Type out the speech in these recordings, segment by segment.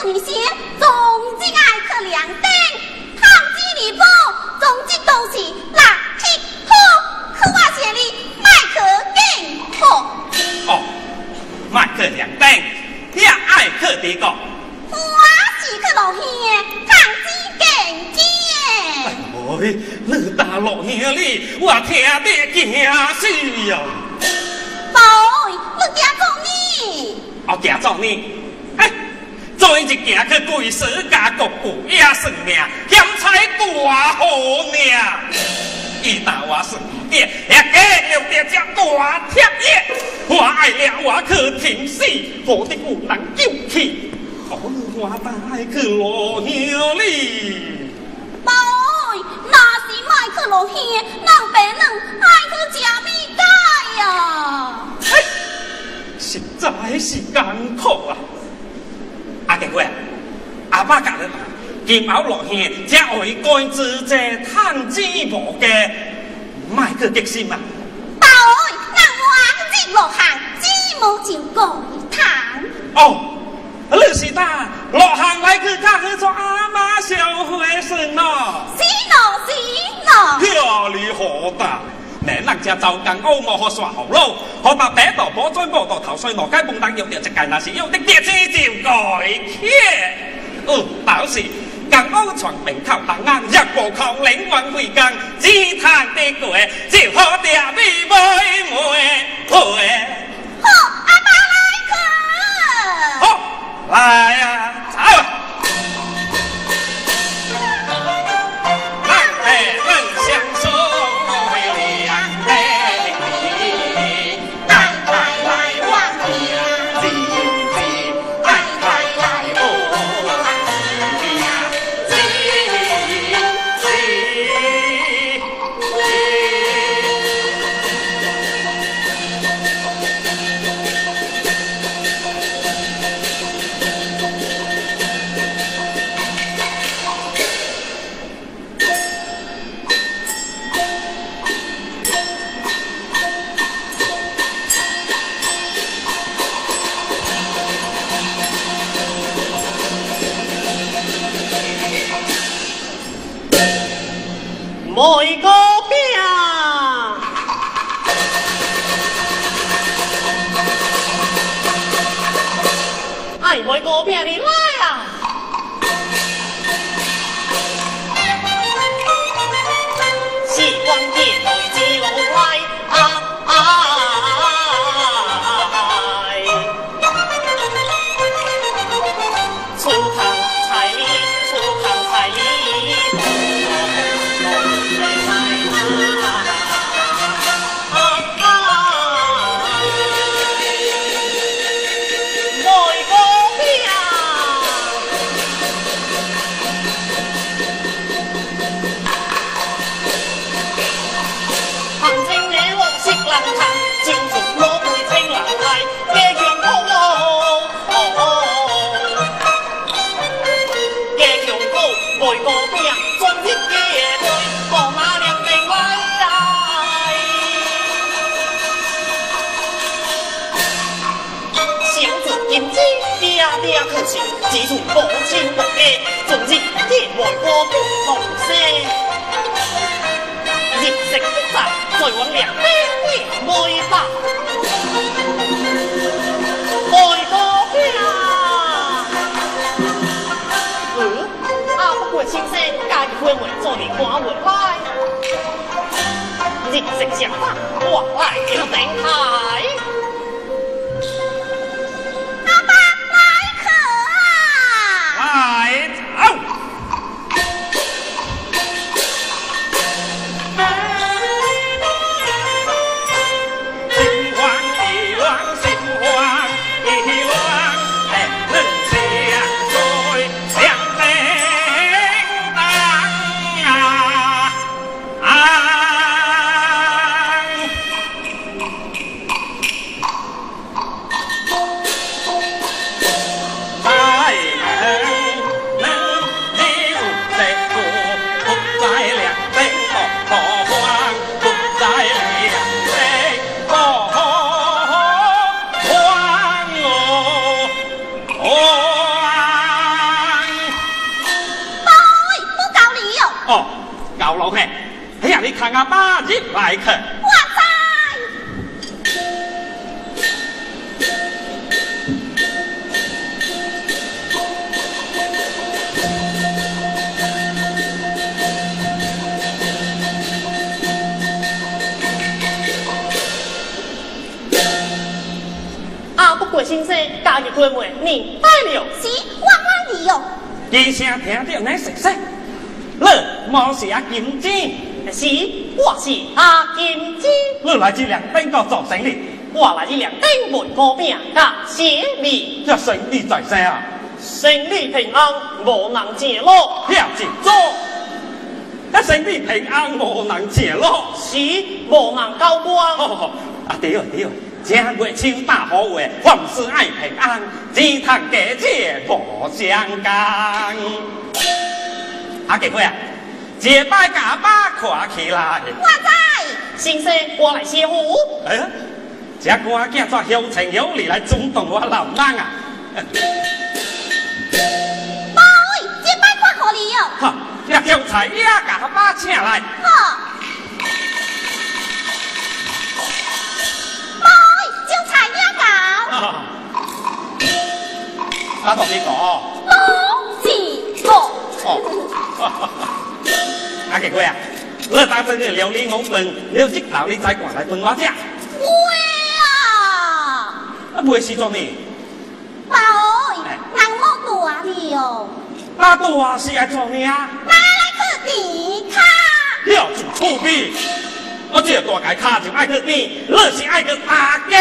宝贝，我敢唔知做你先，总之爱去亮灯，行之你宝，总之都是垃圾好，可我谢你卖去更好。哦，卖去亮灯，也爱去这个。落兄，抗子更见。哎，你打落兄哩，我听得惊死呀！宝，你惊做你？我惊做你？哎，做一行去贵世家国父也算命，险财大好命。伊打我算命，也加了这只大铁叶，我爱了我去听死，何得有人救起？我带去罗兄哩，宝贝，那是卖去罗兄，人白人爱去吃米糕呀。实在是艰苦啊！阿爸教你，金毛罗兄才为干子者探子无价，卖去激心啊！宝贝，那往日落行，只无就过谈。哦。你是打落行来去看去做阿妈小回孙咯？是咯是咯。漂你好大，那人家走干欧莫好耍好路，好把白道波转波道头水落街蹦当用着一间那是有的跌子就改撇。哦，倒是干欧床边靠行硬，一步靠灵魂回江，只叹的过，就好嗲妹妹妹。好，阿爸来客。好。来呀，走！出过先生，家己会为做你看回来。日食相打，我来要顶台。来客。我在。阿不过先生，家己开门，你带了。是，我来你哟。医生听到你熟悉，你莫是阿金子。是，我是阿金枝。我来这两顶到做生意，我来这两顶卖糕饼甲鞋面。这生意在身啊，生意平安，无能揭落。要记住，这生意平安，无能揭落，是无能高光。啊对哦对哦，正月秋大好月，万事爱平安，只谈家姐无相干。阿杰哥啊！结拜家爸看起来，我在。先生，我来谢福。哎呀，这官囝做有情有理来尊重我老人啊！包结拜看好你哟。哈，这秀才也家爸请来。哈。包秀才也搞。啊。阿同你讲。老几个。哦。阿杰哥啊，我打算去料理我饭，了即头你再过来分我食。喂啊！啊，袂是做咩？爸哦，人莫大哩哦。那大是爱做咩啊？拿来去点卡。了就臭逼！我这大盖卡就爱去你，你是爱去打假。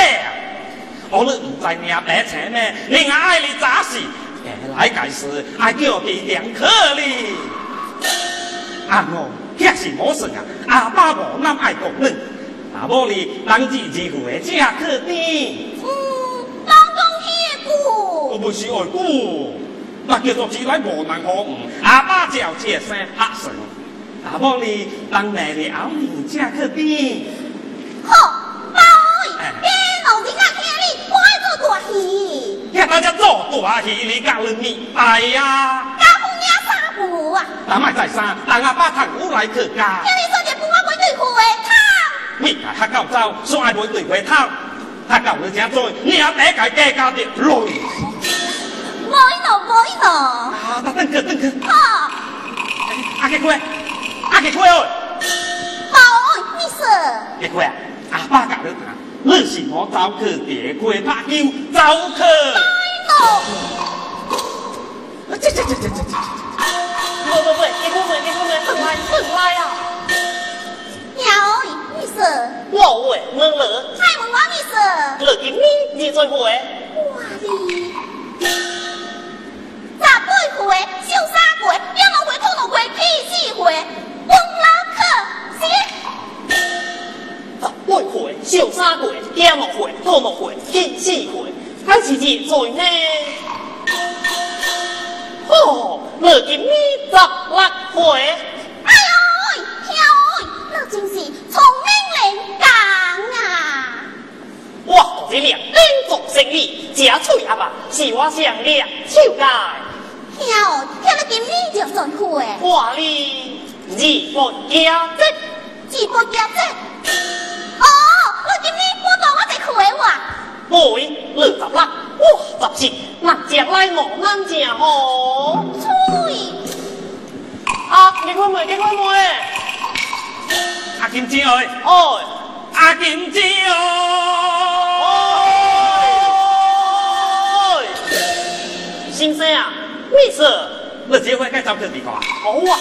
我你唔知命白钱咩？你爱你咋是？来解释，爱叫佢两颗哩。阿我确是无算啊！阿爸无那么爱讲人，阿无哩人字字户的这可甜。嗯，人讲起句，我不是爱句，那叫做自来无能可悟。阿爸叫这声拍神，阿无哩人妹的阿母这可甜。好，爸哎，老弟啊，听你，我爱做大戏。听大家做大戏，你教人你哎呀。父啊！那卖在山，让阿爸趁乌来去家。听你说只不我会对付的汤。你家他教走，说爱会对付汤。他教你这做，你也得家家家的累。没喏，没喏。啊，等去等去。好。阿杰哥，阿杰哥哦。好，你说。杰哥啊，阿爸教你谈，你是我走去别块拍球，走去。没喏。这这这这这这。不不不，你不会，你。不会，等来，等来啊！鸟，你。说，我会，我乐，还问我你。说，乐今你。你。再会，我哩，十八会，小三会，两两会，土两会，屁四会，问老客，十八会，小三会，两两会，土两会，屁四会，还是几岁呢？哦，我今年十六岁。哎呦，跳，那真是聪明伶俐啊！我这两灯做生意，家翠阿爸是我上两手界。哟，听了今年就算会，话里日不加节，只不加节。哦，我今年我当我在会哇。每二十六，哇，十七，那将来莫难正好。啊，结婚没？结婚没？阿金姐哦，哦，阿金姐哦，先生啊，咩事？你这回该找个地方啊？好啊，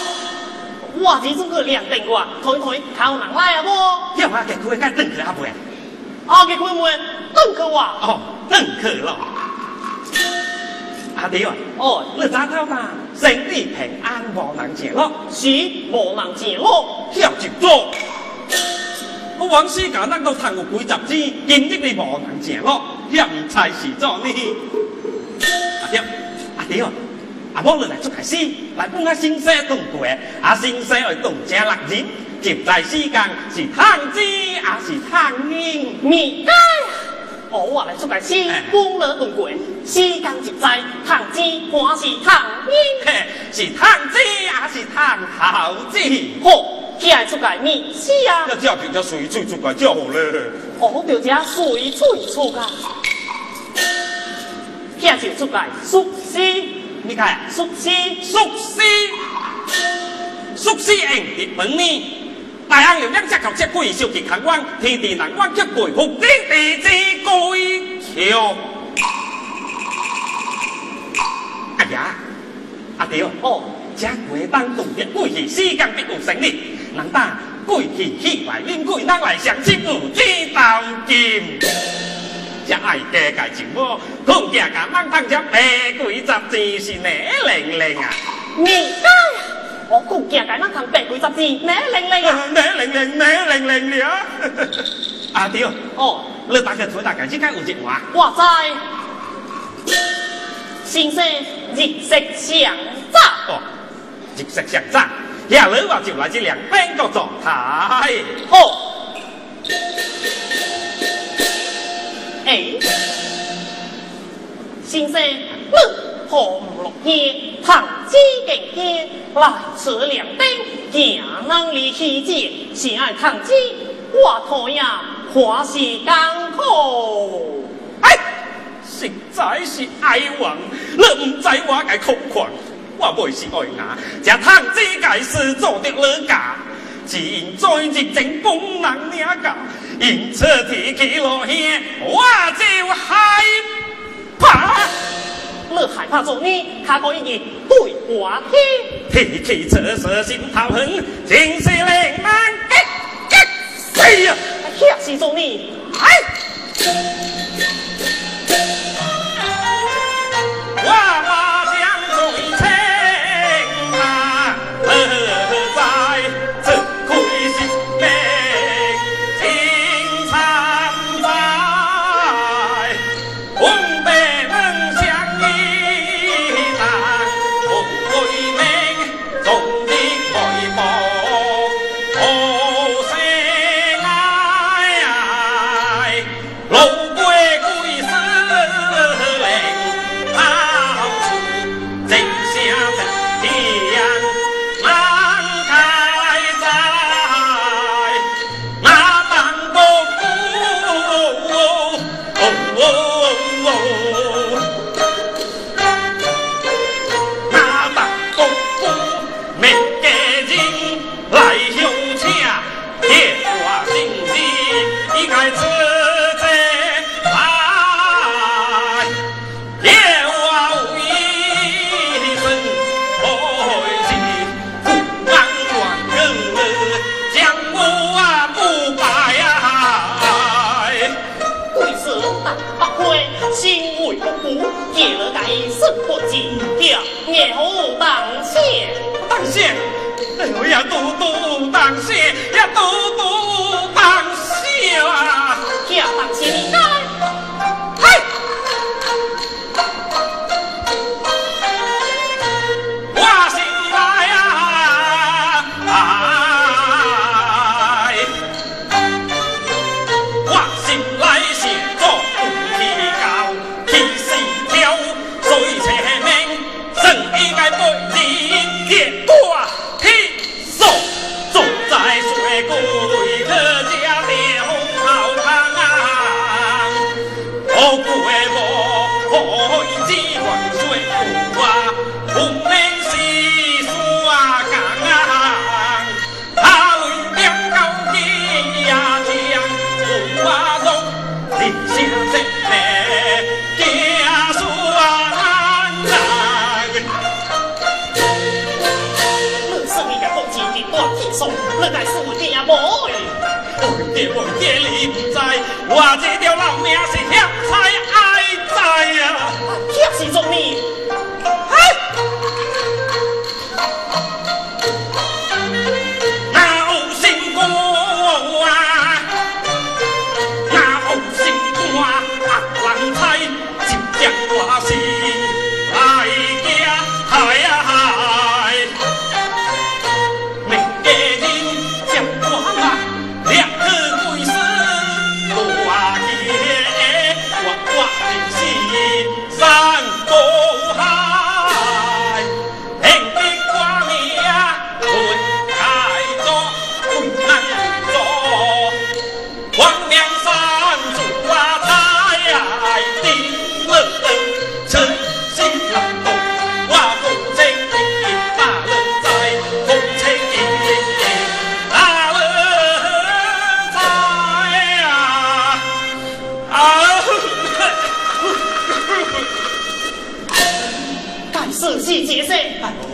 哇，这种个两等个，推推靠人来啊不？叫我给各位该等去阿妹。啊，结婚没？等去哇？哦，等去了。阿弟啊，哦，你咋头嘛？生意平安无人见咯，是无人见咯。要接做。我往时间咱都赚有几十子，今日你无人见咯，也唔才是做呢。阿弟，阿弟啊，阿某你来做开始，来帮我先生动过，阿先生会动正六人，接在时间是汤子，也是汤英。咪该，哦我来做个事，帮了顿过，时间就在，糖子还是糖英，嘿，是汤子，还是汤猴子。好，现出个咪是啊，要照片就随处出个就好了。哦就这随随出个，现就出个熟悉，你看，熟悉，熟悉，熟悉用日本呢？大行有两只狗，只鬼小吉看光，天地难光，只鬼福天地之鬼桥。哎呀，阿弟哦，哦，这鬼当动的鬼气，时间必有成立。人打鬼气气来恁鬼，人来相亲有知道金。这爱加界情无，空家家人当只白鬼十字是哪零零啊？你，我顾见个那堂白鬼杂志，咩零零啊？哪零零咩零零了？阿弟哦，哦，你大家做大家之间有一话。我知，先生日食相早。哦，日食上涨，也你话就来这两边个状态。好。哎，先生，你何不落夜，堂之敬天，来此两灯，行人离去见，是爱堂之，我讨呀，欢喜艰苦。哎，实在是爱王，你唔知我嘅苦况，我袂是爱牙，这汤子介事做得你假，只因在日正帮人领教，因此提起落去，我就害怕。你害怕做你？他可以对我听。提起这事心头恨，真是令人激激死呀！吓死做你！哎！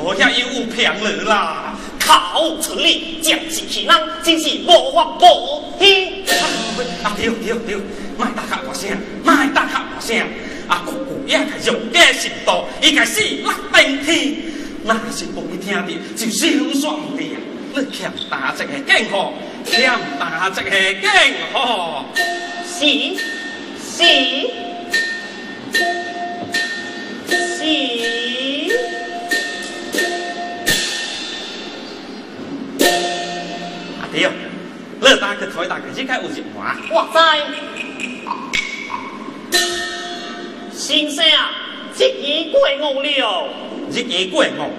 我也有骗了啦！靠此理，将其欺囊，真是无法无天。啊对对对，卖大卡大声，卖大卡大声！啊姑姑也是用假程度，伊该死落冰天，那是不会听的，就少算的。你欠打一个警号，欠打一个警号，是是是。对，乐大去台大开始开有一盘。我知，先生，日已过午了。日已过午，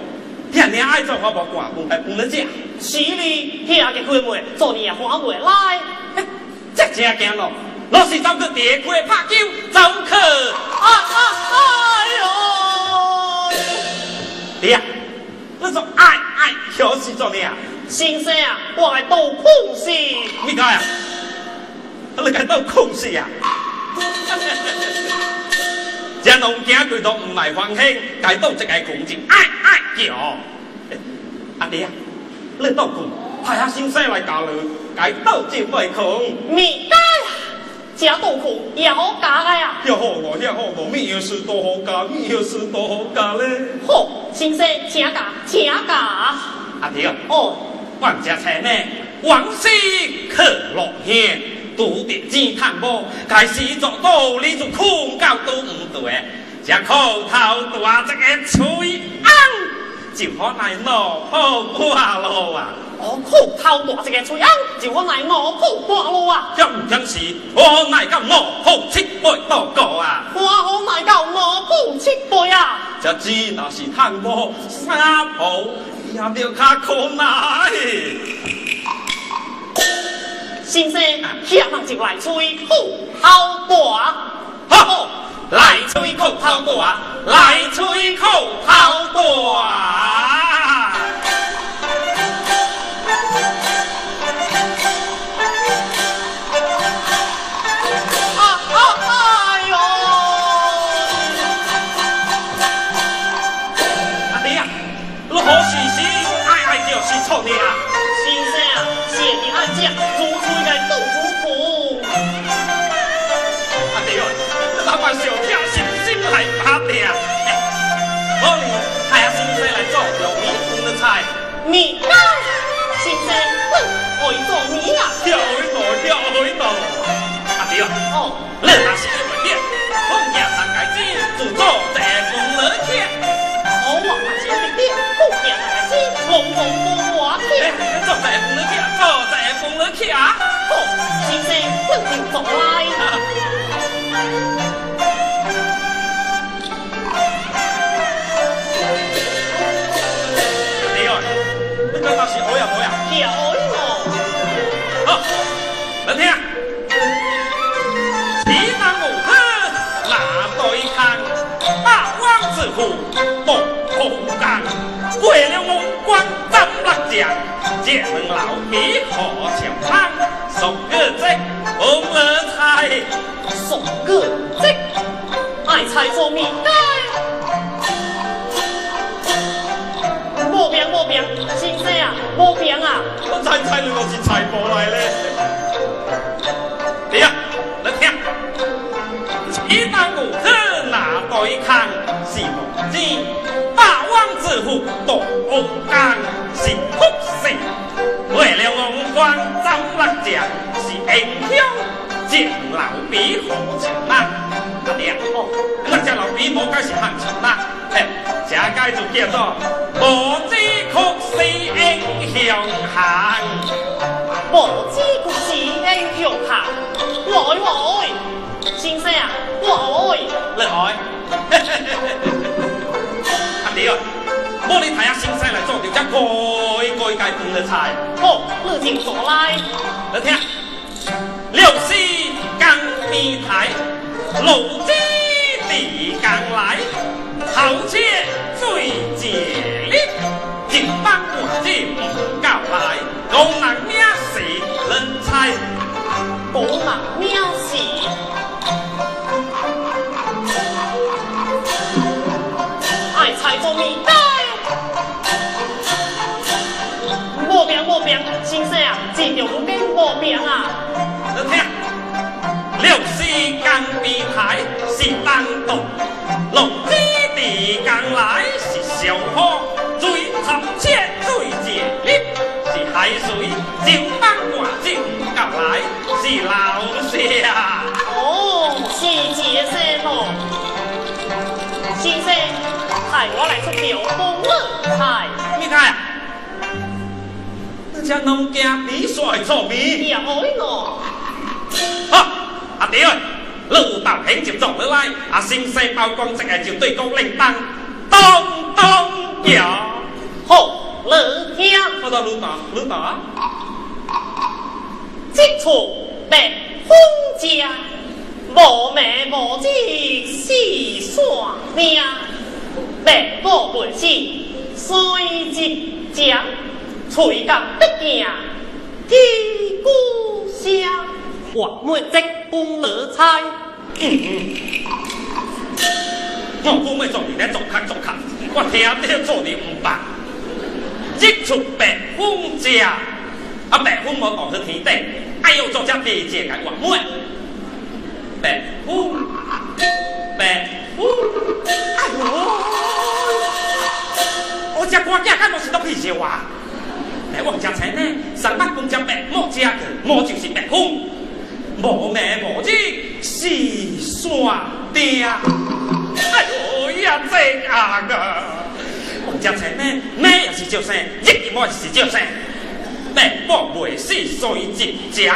天娘爱做我无挂饭来饭了食。是哩，遐个开门，做你也花袂来。这正惊咯，老是走去地开拍球，走去。啊啊哎呦！爹，那种爱爱又是做咩啊？先生啊，我来斗空事。你讲呀？你该斗空事呀？这农家佢都唔来欢喜，该斗一个空子，爱爱叫。阿弟啊，你斗空，派下先生来教你，该斗就会空。咪该啊，这斗空也好教个呀。也好咯，也好咯，咩又是多好教，咩又是多好教咧。好，先生请教，请教。阿弟啊，哦。万家财呢？往昔可落县，独点钱探宝，该是做道理做空教都唔对。这口头大这个吹安，就可来脑破挂路啊！哦，口头大这个吹安，就可来脑破挂路啊！这唔真是，我乃到脑破七倍多个啊！我好乃到脑破七倍啊！这只那是探宝三宝。也得卡苦难。先生，就来吹口头大，好，来吹口头大，来吹口头大。哦，你那是会变，空家三改子，自作在风儿天。我话那是会变，空家三改子，龙凤不华天。坐在风儿天，坐在风儿天。好，先生，快就走来。爱菜做米该。莫变莫变，先生啊！无病啊！我猜猜你我是财宝来嘞。对呀，来听，一当五克拿对抗是无知，霸王之虎夺王冠是酷刑，为了王冠争六将是英雄，见老比何情啊？阿爹，哦，那只老比无该是汉情啦，嘿，这该就叫做无知酷是英雄汉。无知故事英雄下，来来，先生啊，来，厉害！阿弟啊，我你睇下先生来做条只改改界半嘅菜，好，你请坐来。你听，六师更必台，路之地更来，后车最接力，一班官子唔够来，是老啊。哦，是杰森哦。先生，派我来出条风乐菜。你看，你这农家比赛做面。也爱咯。好，阿弟啊，路道兴接做落来，阿先生包公即系就对公铃铛，当当摇。好，你听，我到路道，路道啊。即处白风家，无名无字。是算命，白我本是虽即将，吹甲得见，击鼓声，我们即本乐猜。我不会做你咧，做客做客，我听你做你唔白。一出白风家，啊白风无落去天顶，哎呦做只地界嘅话妹。白风，白风，哎呦，我只歌仔敢无是到屁笑话？来王家财呢，上班公将白莫家嘅，莫就是白风，无名无字是山顶。哎呦呀，这啊个！王家财呢，咩也是叫声，一点我是叫声，白莫袂死随即讲。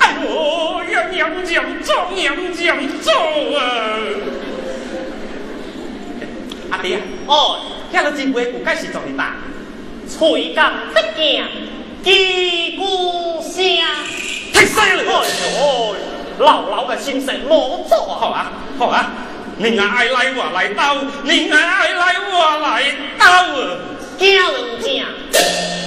哎呦呀，娘娘做娘娘做啊！阿弟啊，哦，遐个真话有该是做你打？吹甲得见，击鼓声。太犀利哎！呦，老老嘅先生冇做啊！好啊，好啊，你爱来我来刀，你爱来我来刀啊！惊人正。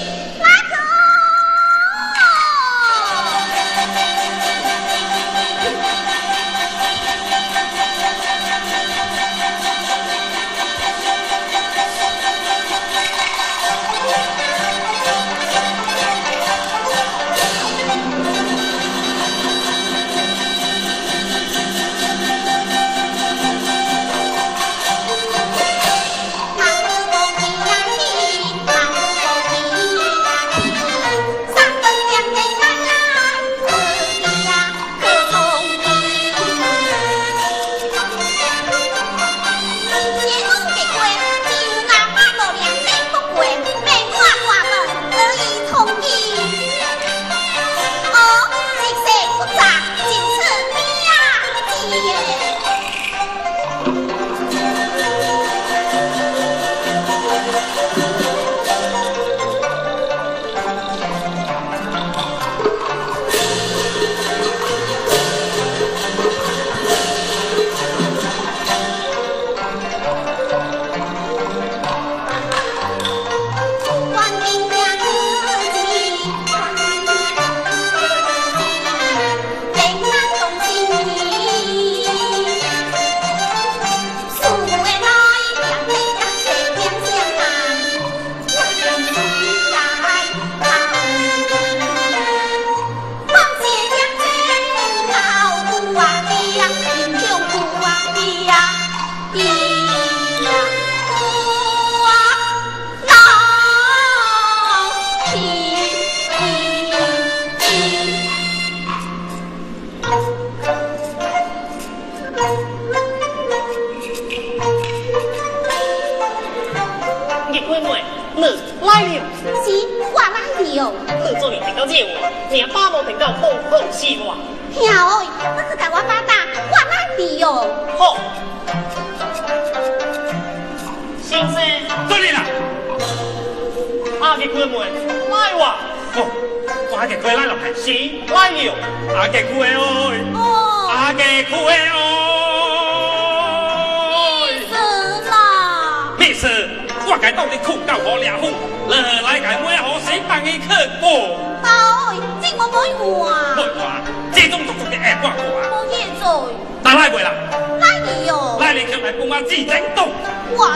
我该到底哭到何了好？来该买何时帮伊去过？哎，这我没话。没话，这种足足的爱挂挂。我也在。哪来过啦？来你哟。来你去来帮我自整动。我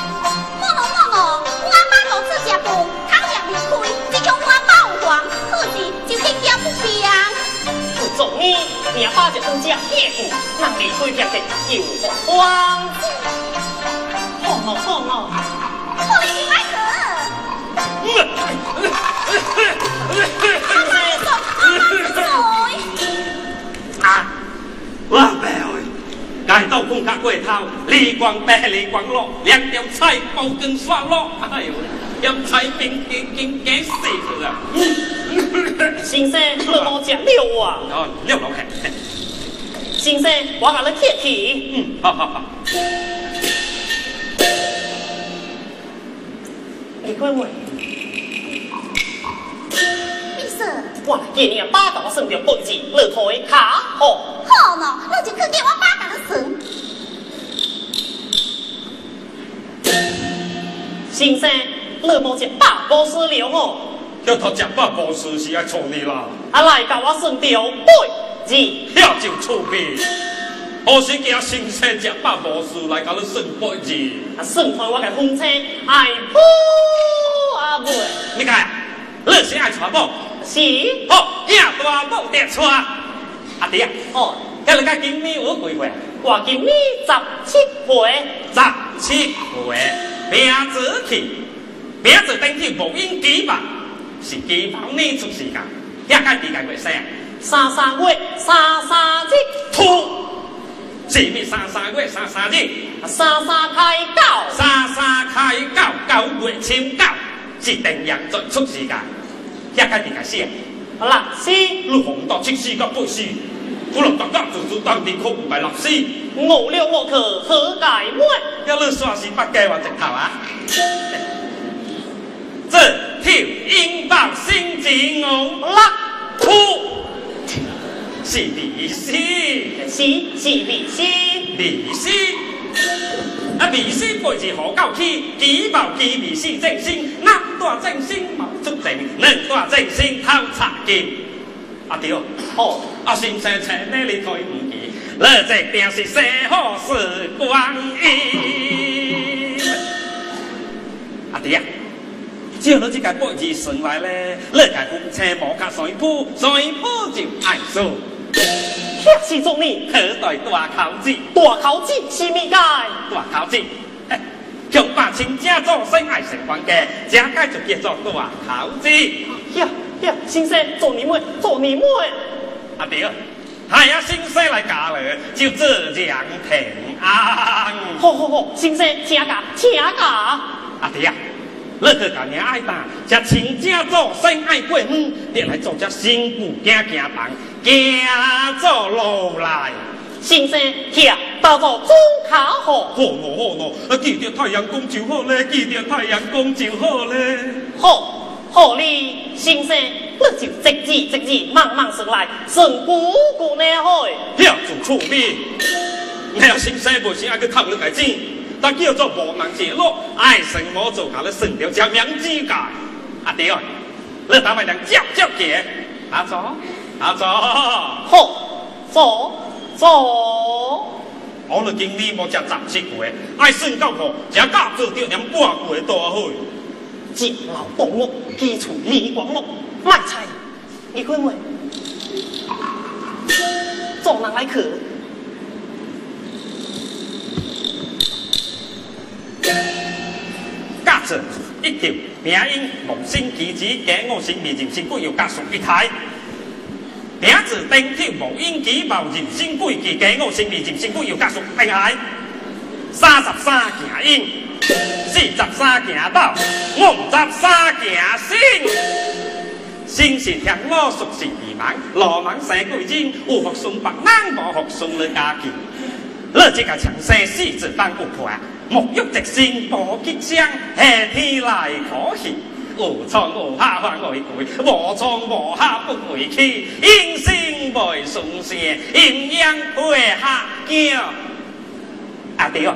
野花就更加野骨，能力配合的有光。好好好好，我是白哥。Cái tàu không cả quê thao Lý quang bè lý quang lộ Liên tiêu chạy bầu cưng xoa lộ Ai ơi Em chạy kinh kinh kinh kế xỉ rồi 先生你贴起，嗯，好好好。李坤伟，秘书，我给你，八道算着本子，你台卡好。好喏，那就去给我八道算。先生，你莫只大公司了哦。叫他吃饱公司是爱错你啦。啊，来教我算着八字，遐就出名。何时叫先生食百无事来甲你算八字？啊，算台我嘅风车爱铺阿妹，你看，你是爱娶某？是。好，赢大某得娶。阿弟啊，哦，今日甲今年有几岁？我今年十七岁。十七岁，名字起，名字登记无应几吧？是几方年出世噶？遐个几个月生？三三月，三三日。土。是咪三三月三三日？三三开九，三三开九，九月秋告，是定阳最出时间。遐个点解写？六四你红到七四个八四，不能大家做做当地考五百六四。五六五课何解满？要你算是不计还直头啊！这条应报是利息，是是利息，利息。啊，利息背字何够起？几报几利息正心，那大正心毛足正，两大正心偷查金。啊对，好，啊先生请你离开唔记，你这定是生好时光阴。阿弟啊，只要你这个背字顺来咧，你个风车无卡水铺，水铺就爱数。遐是做你可代大口子，大口子是咪解？大口子。嘿强把亲家做生爱成关家，家家就叫做大口子。呀呀，先生做你妹，做你妹，阿弟，系啊，先生来嫁了，就这样平安。好好好，先生请假请假，阿弟啊，你去甲娘爱打，只亲家做生爱过门，你来做只新妇行行房，行做路来。先生听到做中考好，好咯好咯，啊记着太阳公就好咧，记着太阳公就好咧。好好哩，先生你就直日直日慢慢上来，顺姑姑呢去。遐做错咩？你要先生无先爱去偷你个钱，他叫做无人者咯，爱神魔做下的，顺条吃面子街。阿弟，你打份粮接接去。阿祖，阿祖，好，走走。我的经理无吃十七过，爱算教课，吃教做着连半个月都阿好。一楼屋基础已完我，卖菜，你讲话，做人来客？一条名音无声叽子加我心比人生贵有加速一台。名字登音无音机无人生贵几加我心比人生贵有加速悲哀三十三件一四十三件到五十三件心心是天我属是二郎罗忙生贵精有福送白难无福送了家境你这个畜生狮子帮不破沐浴直心无吉祥，夏天来可喜，无创无下还未归，无创无下不回去，阴生未松懈，阴阳配合叫。阿弟哦，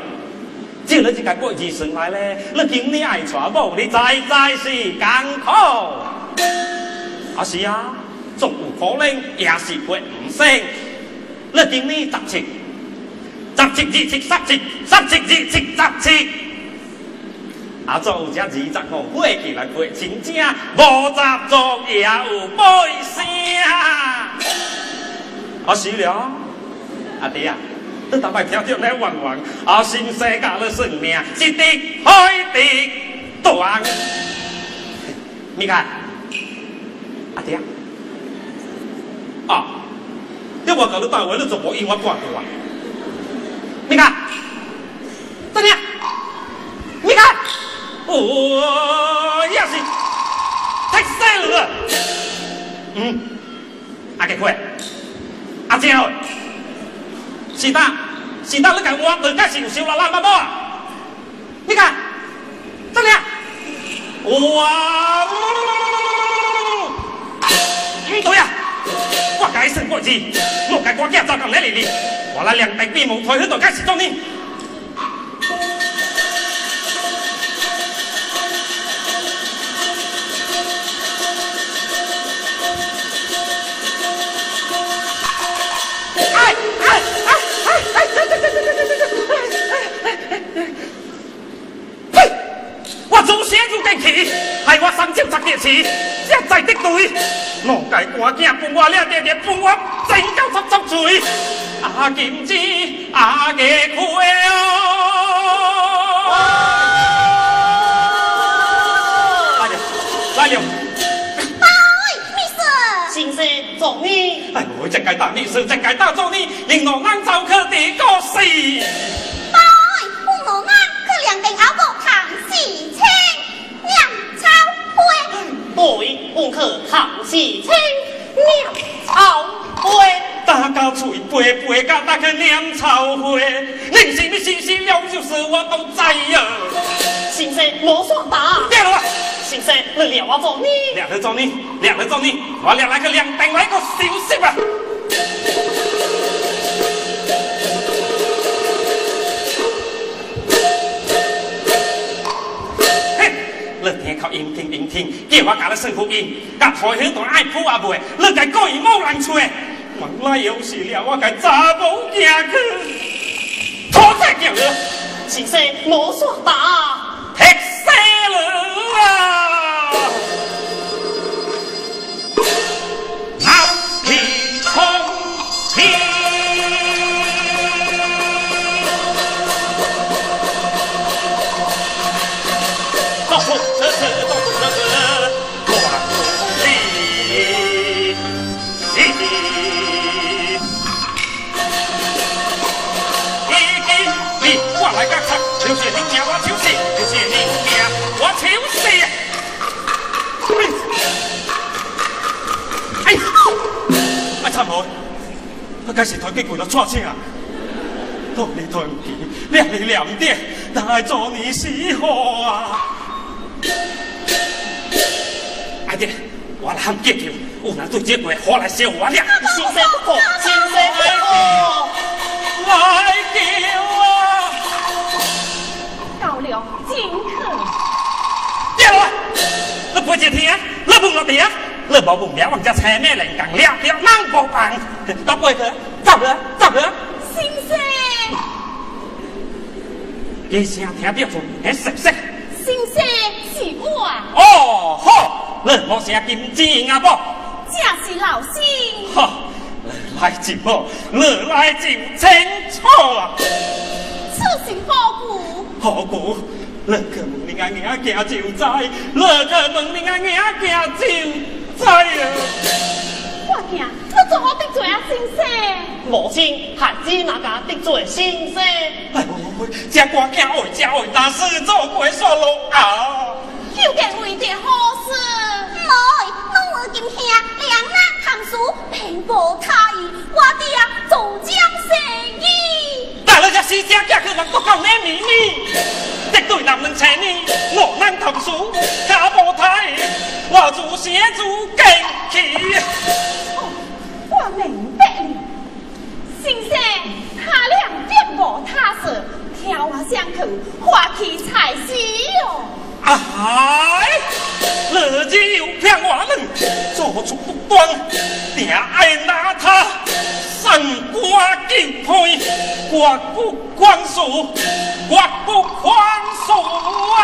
只有你这个过日顺来咧，你今年爱娶某，你再再是艰苦。啊是啊，总有可能也是会唔成。你今年十七。十七二七十七，十七二七十七。啊，做只二十五岁起来过真正无十足也有背声。啊是了，阿弟啊，你头摆听着那弯弯，啊新世界的算命，一滴海滴断。你看。阿弟啊，啊，你我搞你大位，你做无因我挂过啊？Mika Tania Mika Ủa Nhà gì? Thách xe lửa Ừ. À cái khỏe. À chị rồi Chị ta Chị ta lấy cả ngoan tới các chị của siêu là làm bà bò Mika Tania Ủa? Tôi à? Quả cái sừng gọi gì? Một cái quá kẹp ra càng lẽ lì lì bỏ là liền đánh vì một thôi hết tôi cắt trong đi. Khí hay quá sáng chịu sạc địa chỉ Giết giải tích túi Nổ cái quá kẹp cùng quá liền địa điểm cùng quá Dành cao sắp sắp 阿金枝，阿爷苦。来了，来了。包秘书，新式做你？哎，我正该当秘书，正该当做你。引我安早客的个谁？我可情，对，不可好事情，人丑配。我安走去地个那个娘草会，人心的信息了就是我都知呀。先生莫说大，别了，先生你了我做你，两个做你，两个做你，我俩来个两等来个消息吧。你听靠音听音听，叫我教你生福音，甲台香都爱铺阿妹，你该故意冇人吹，原来有事了，我该查某行去，拖在叫了，先生莫说打，踢死了啊！该是团结过了错车啊！托你对唔起，两你两点，但系做你死好啊！阿爹，我来喊结球，有人对这鬼火来烧我了，先生不可，先生爱我，来救啊！高粱金客，掉啊！你不接听，那不我听，你冇不了，往家前面人讲了，了难不办，到不去，走了，走了。先生，听到做，你熟悉？先生是我，哦，好，你莫声金子啊不？这是老师，哈，你来就好，你来就清楚啊！此是何故？何故？你去问你阿爷行就知，你去问你阿爷行就知啊！我惊，你做我得罪啊，先生。母亲孩子哪敢得罪先生，哎喂，这歌囝爱这爱，那是做过说路啊！究竟为着何事？来，侬我今兄两难谈书，平步他意，我爹走江生意。但你这死家家去人都讲你秘密，敌对男人请你，我难读书，他无太，我做写做敬气。哦，我明白了。先生，他俩并无他事，挑我相去，花去才是哦。哎，日子又骗我们，做出不端，定爱拿他生瓜敬配，我不宽恕，我不宽恕啊！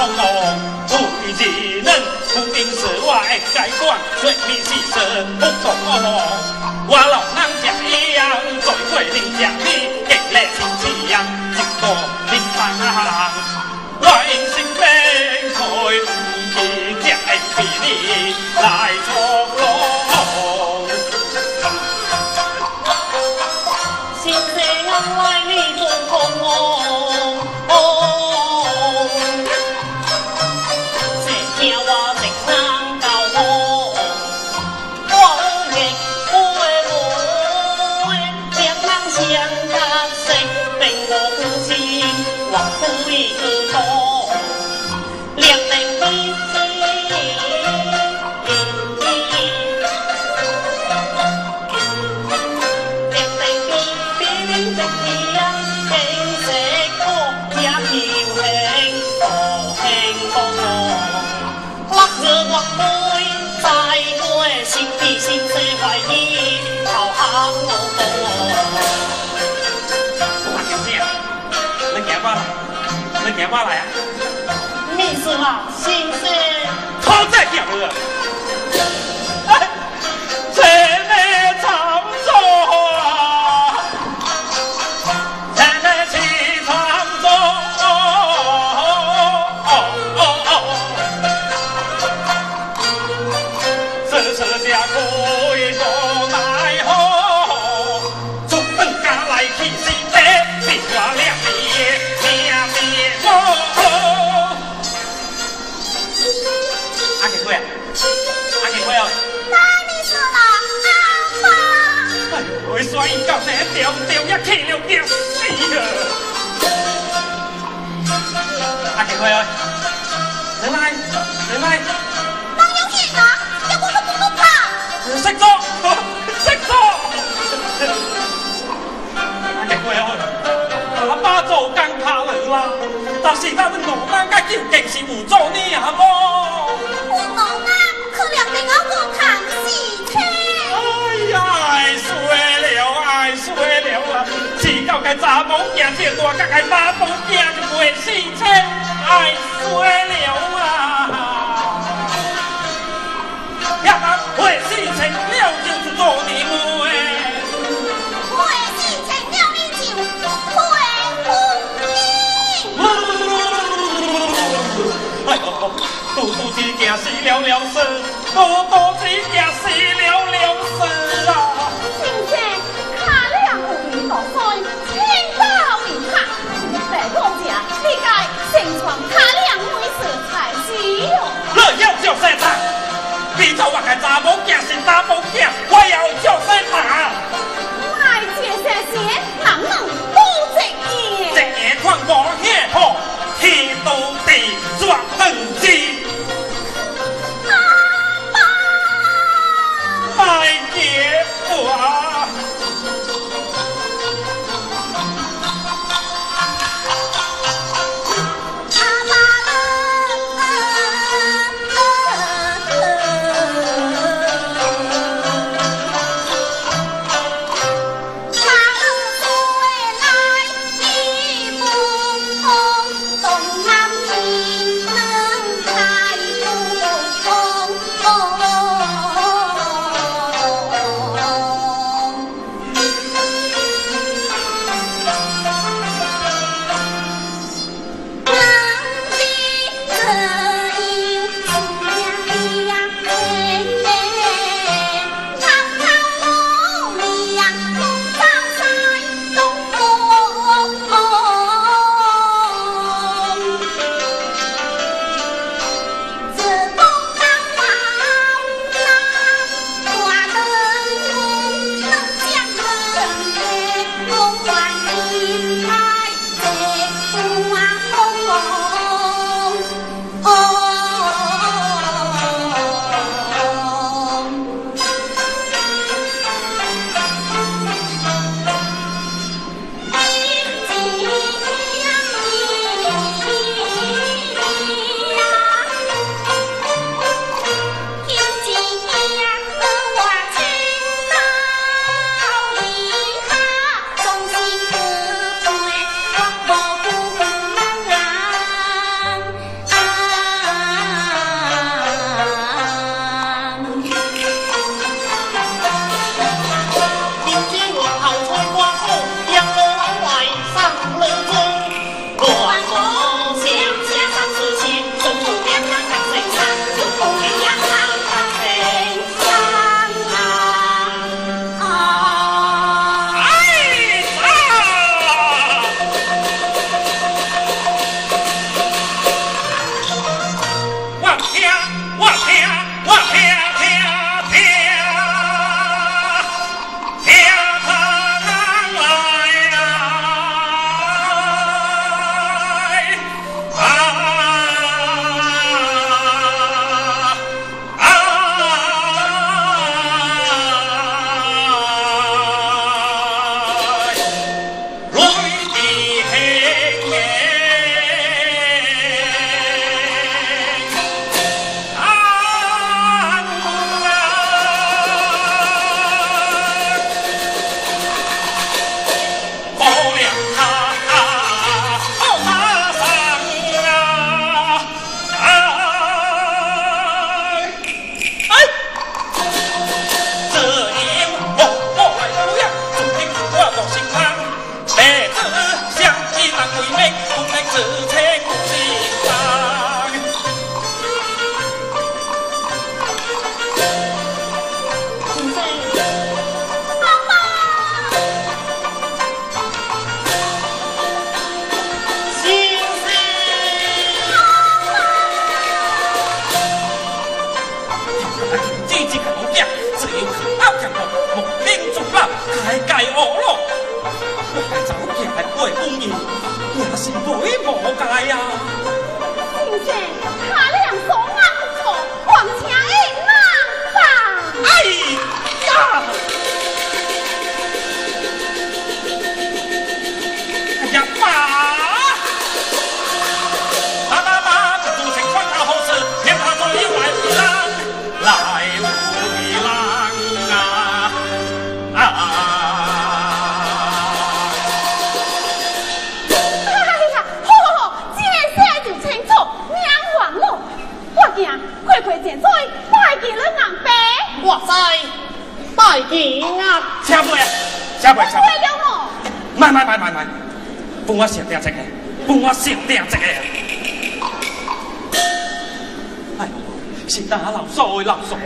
头脑，除以技能，除兵之，该管罪名是不同。我老娘家一样，最贵的家里给了长期样，一个平凡啊，我因心悲，开不起家比你来做。年话了呀？民生啊，心生。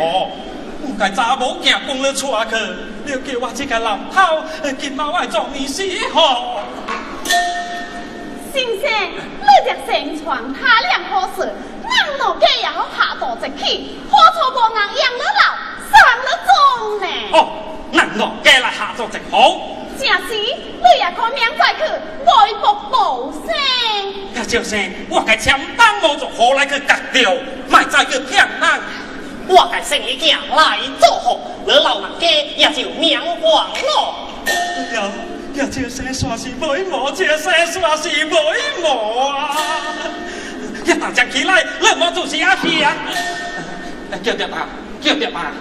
的老嫂，唔该查某囝讲了出去，你叫我这个老头今晚爱做你死吼。先生，你这宣传他俩好事，俺老家也好下到一起，好错无人养了老，上了钟呢。哦，咱老家来下做一好，正是，你也可明再去，外国报声。那就是我该签单无做好来去夹掉，卖再去骗人。我该生意行来做好，你老人家也就免还咯。呀，呀，这生算是美魔，这生算是美魔啊！呀，大家起来，我就是阿兄。叫爹爸，叫爹爸，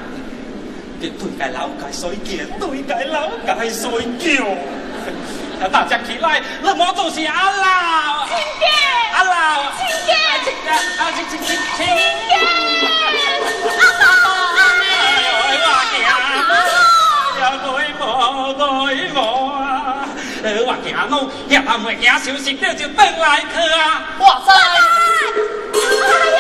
对对老界水叫，对界老界水叫。呀，大家起来，咱我就是阿老，亲家，阿老，亲家，啊，啊，亲亲亲亲。阿爸，哎呦，我行。呀，对无对无啊！呃，我行路，也还袂行休息了就转来去啊！哇塞，哎呀，